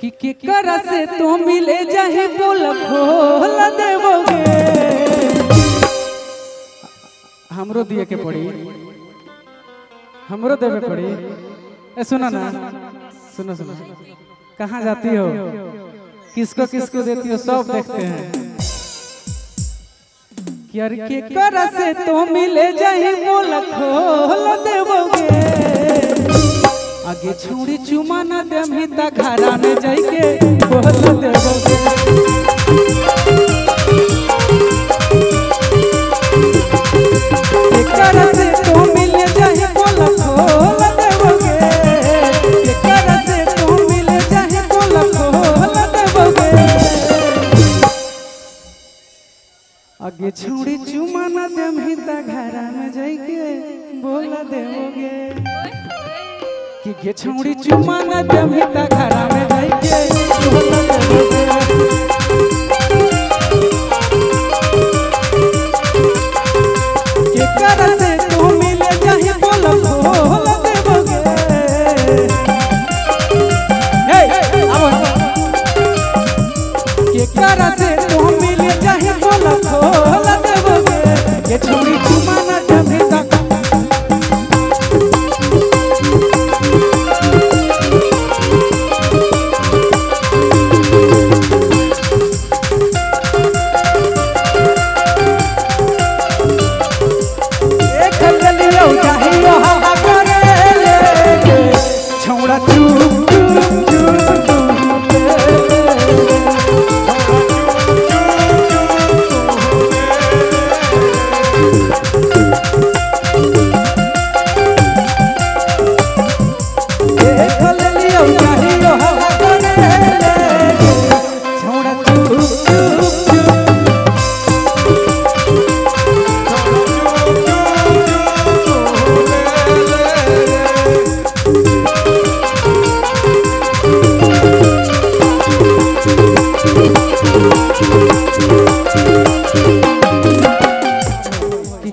कि केकरा से तो मिले जाही बोल खोल देवोगे। हमरो दिए के पड़ी। हमरो देवे पड़ी। ए सुनो ना। सुनो सुनो। कहाँ जाती हो? किसको किसको देती हो? सब देखते हैं। कि यार केकरा से तो मिले जाही बोल खोल देवोगे। आगे छुड़ी चुमा न देमी त घरा में जाइके बोल देबोगे। एकरा तो तो देबोगे। आगे छुड़ी चुमा न देमी त घरा में जाइके। बोल देबोगे। कि गे छौड़ी चुमा न देमी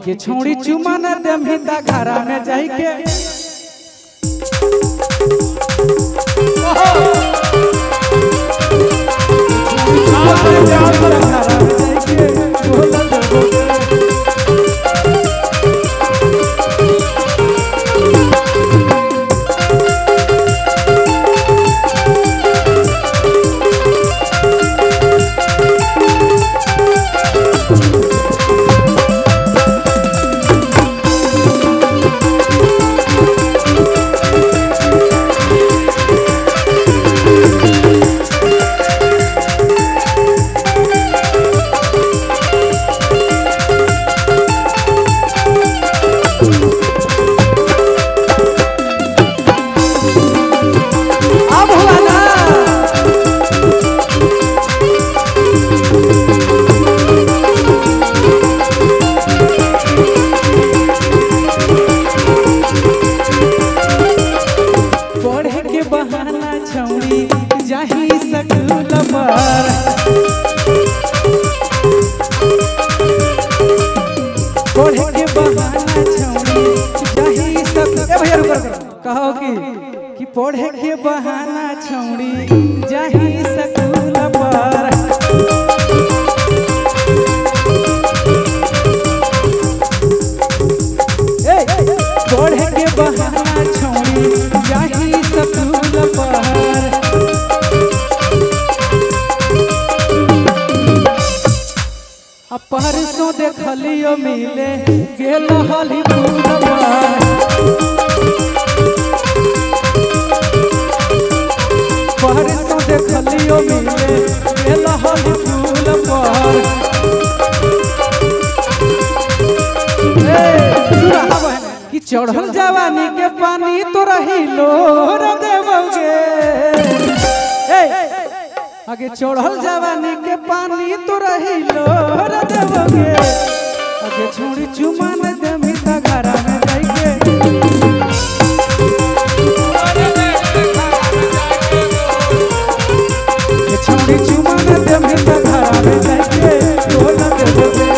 कि छोड़ी चुमा न देमी त घरा में जाई के अब पढ़े के बहाना छौड़ी। जाही सब ए भैया रुको रुको। कहो कि कि पढ़े के बहाना छौड़ी। जाही देखलियो मिले गेल हली पर परसों देखलियो मिले गेल हली पर ए, सुना अब है चढ़ल जवानी के पानी तो रही लोर देवोगे। आगे चढ़ल जवानी के पानी तो रही लोर देवोगे। के छोड़ी चुमा देमी त घरा में जाइके बोल देवोगे